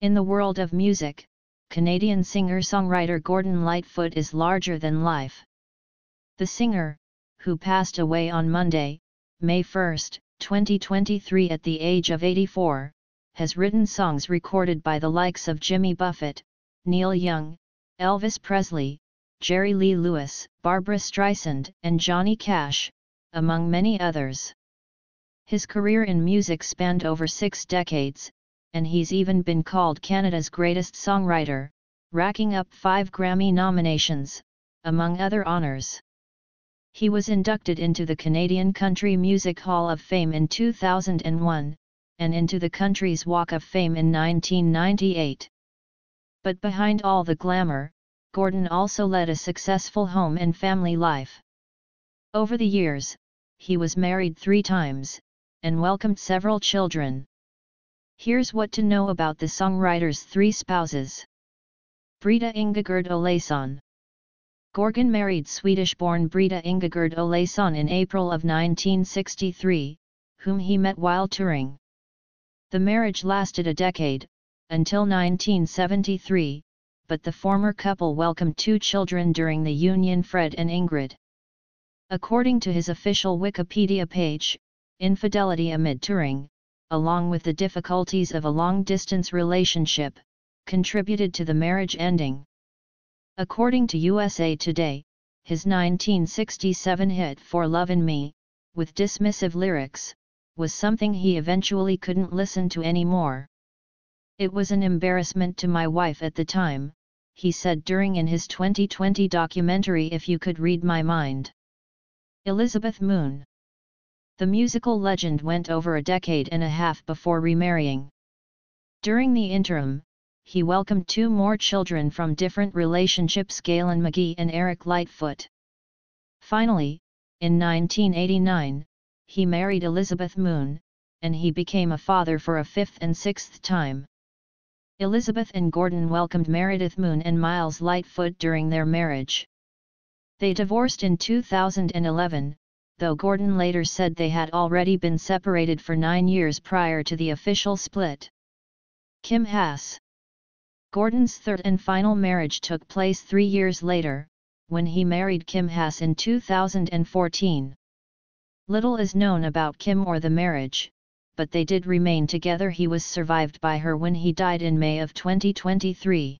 In the world of music, Canadian singer-songwriter Gordon Lightfoot is larger than life. The singer, who passed away on Monday, May 1, 2023 at the age of 84, has written songs recorded by the likes of Jimmy Buffett, Neil Young, Elvis Presley, Jerry Lee Lewis, Barbra Streisand and Johnny Cash, among many others. His career in music spanned over six decades, and he's even been called Canada's greatest songwriter, racking up five Grammy nominations, among other honours. He was inducted into the Canadian Country Music Hall of Fame in 2001, and into the country's Walk of Fame in 1998. But behind all the glamour, Gordon also led a successful home and family life. Over the years, he was married three times, and welcomed several children. Here's what to know about the songwriter's three spouses. Brita Ingegerd Olaisson Gordon married Swedish-born Brita Ingegerd Olaisson in April of 1963, whom he met while touring. The marriage lasted a decade, until 1973, but the former couple welcomed two children during the union Fred and Ingrid. According to his official Wikipedia page, infidelity amid touring, along with the difficulties of a long-distance relationship, contributed to the marriage ending. According to USA Today, his 1967 hit For Lovin' Me, with dismissive lyrics, was something he eventually couldn't listen to anymore. It was an embarrassment to my wife at the time, he said during in his 2020 documentary If You Could Read My Mind. Elizabeth Moon the musical legend went over a decade and a half before remarrying. During the interim, he welcomed two more children from different relationships Galen McGee and Eric Lightfoot. Finally, in 1989, he married Elizabeth Moon, and he became a father for a fifth and sixth time. Elizabeth and Gordon welcomed Meredith Moon and Miles Lightfoot during their marriage. They divorced in 2011, though Gordon later said they had already been separated for nine years prior to the official split. Kim Haas Gordon's third and final marriage took place three years later, when he married Kim Haas in 2014. Little is known about Kim or the marriage, but they did remain together he was survived by her when he died in May of 2023.